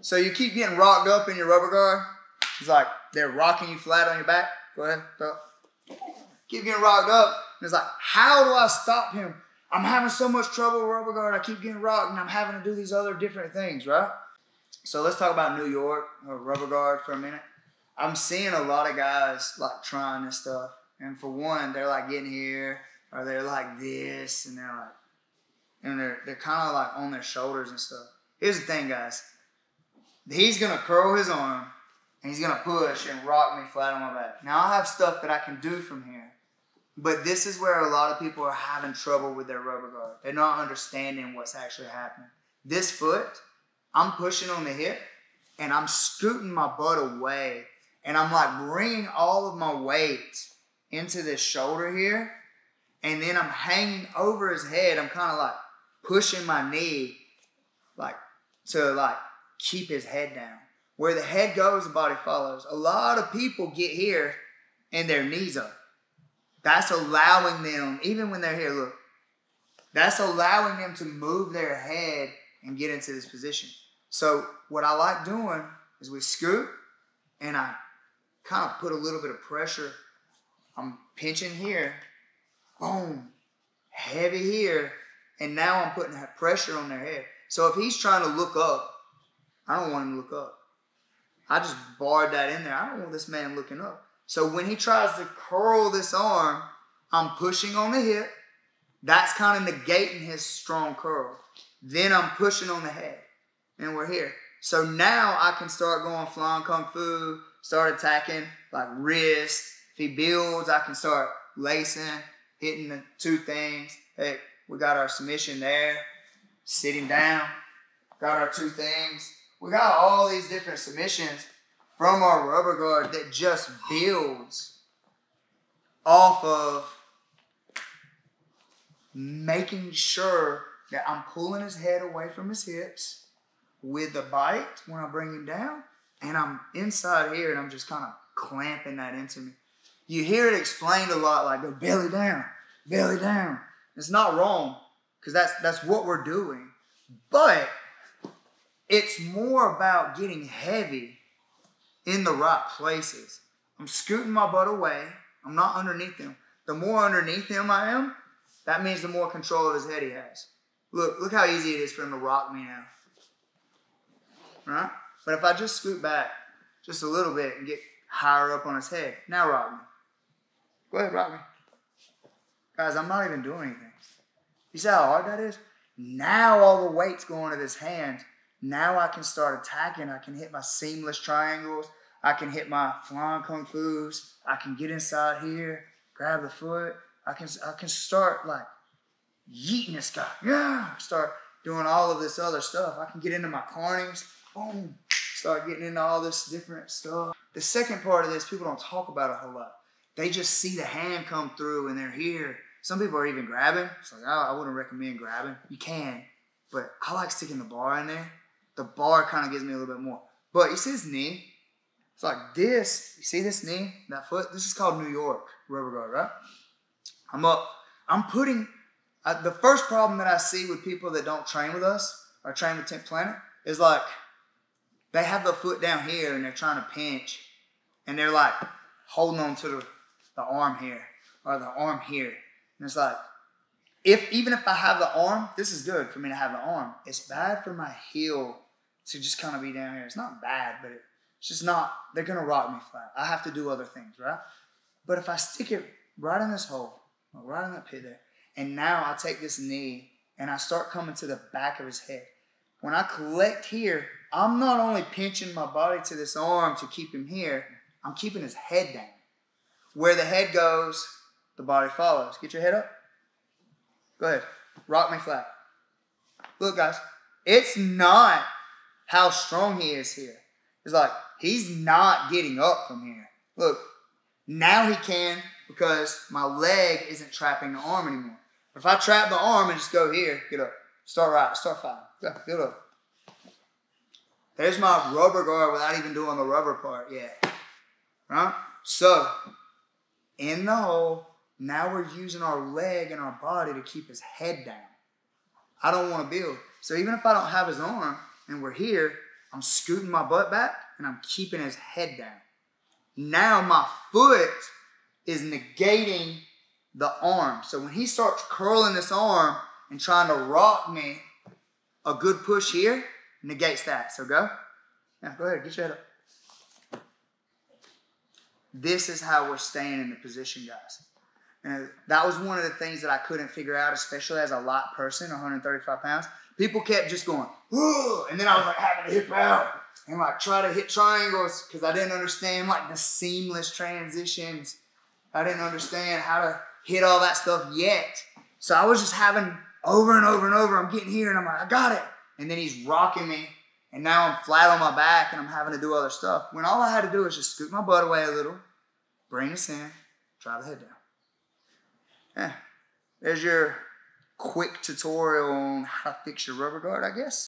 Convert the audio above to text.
So you keep getting rocked up in your rubber guard. It's like they're rocking you flat on your back. Go ahead. Keep getting rocked up. And it's like, how do I stop him? I'm having so much trouble with rubber guard. I keep getting rocked and I'm having to do these other different things, right? So let's talk about New York or rubber guard for a minute. I'm seeing a lot of guys like trying this stuff. And for one, they're like getting here or they're like this and they're like, and they're, they're kind of like on their shoulders and stuff. Here's the thing, guys. He's to curl his arm and he's gonna push and rock me flat on my back. Now I have stuff that I can do from here, but this is where a lot of people are having trouble with their rubber guard. They're not understanding what's actually happening. This foot, I'm pushing on the hip and I'm scooting my butt away and I'm like bringing all of my weight into this shoulder here and then I'm hanging over his head. I'm kind of like pushing my knee like to like keep his head down. Where the head goes, the body follows. A lot of people get here and their knees up. That's allowing them, even when they're here, look, that's allowing them to move their head and get into this position. So, what I like doing is we scoop and I kind of put a little bit of pressure. I'm pinching here, boom, heavy here, and now I'm putting pressure on their head. So, if he's trying to look up, I don't want him to look up. I just barred that in there. I don't want this man looking up. So when he tries to curl this arm, I'm pushing on the hip. That's kind of negating his strong curl. Then I'm pushing on the head. And we're here. So now I can start going flying kung fu, start attacking like wrist. If he builds, I can start lacing, hitting the two things. Hey, we got our submission there, sitting down, got our two things we got all these different submissions from our rubber guard that just builds off of making sure that I'm pulling his head away from his hips with the bite when I bring him down, and I'm inside here and I'm just kind of clamping that into me. You hear it explained a lot like go belly down, belly down. It's not wrong because that's that's what we're doing. But it's more about getting heavy in the right places. I'm scooting my butt away. I'm not underneath him. The more underneath him I am, that means the more control of his head he has. Look, look how easy it is for him to rock me now. Right? But if I just scoot back just a little bit and get higher up on his head, now rock me. Go ahead, rock me. Guys, I'm not even doing anything. You see how hard that is? Now all the weight's going to this hand now I can start attacking. I can hit my seamless triangles. I can hit my flying kung fu's. I can get inside here, grab the foot. I can I can start like yeeting this guy. Yeah, start doing all of this other stuff. I can get into my carnings. Boom. Start getting into all this different stuff. The second part of this, people don't talk about a whole lot. They just see the hand come through and they're here. Some people are even grabbing. It's like, oh, I wouldn't recommend grabbing. You can, but I like sticking the bar in there the bar kind of gives me a little bit more. But you see this knee? It's like this. You see this knee? That foot? This is called New York rubber guard, right? I'm up. I'm putting uh, the first problem that I see with people that don't train with us or train with 10th Planet is like they have the foot down here and they're trying to pinch and they're like holding on to the, the arm here or the arm here. And it's like, if even if I have the arm, this is good for me to have the arm. It's bad for my heel to just kind of be down here. It's not bad, but it's just not, they're going to rock me flat. I have to do other things, right? But if I stick it right in this hole, right in that pit there, and now I take this knee and I start coming to the back of his head. When I collect here, I'm not only pinching my body to this arm to keep him here, I'm keeping his head down. Where the head goes, the body follows. Get your head up. Go ahead. Rock me flat. Look, guys, it's not how strong he is here. It's like he's not getting up from here. Look, now he can because my leg isn't trapping the arm anymore. If I trap the arm and just go here, get up, start right, start five, get up. There's my rubber guard without even doing the rubber part yet. Right? So, in the hole, now we're using our leg and our body to keep his head down. I don't want to build. So even if I don't have his arm, and we're here, I'm scooting my butt back and I'm keeping his head down. Now my foot is negating the arm. So when he starts curling this arm and trying to rock me, a good push here negates that. So go. Now go ahead, get your head up. This is how we're staying in the position, guys. And that was one of the things that I couldn't figure out, especially as a light person, 135 pounds. People kept just going, and then I was like having to hip out and like try to hit triangles because I didn't understand like the seamless transitions. I didn't understand how to hit all that stuff yet. So I was just having over and over and over. I'm getting here and I'm like, I got it. And then he's rocking me. And now I'm flat on my back and I'm having to do other stuff. When all I had to do was just scoot my butt away a little, bring us in, drive the head down. Yeah. There's your quick tutorial on how to fix your rubber guard, I guess.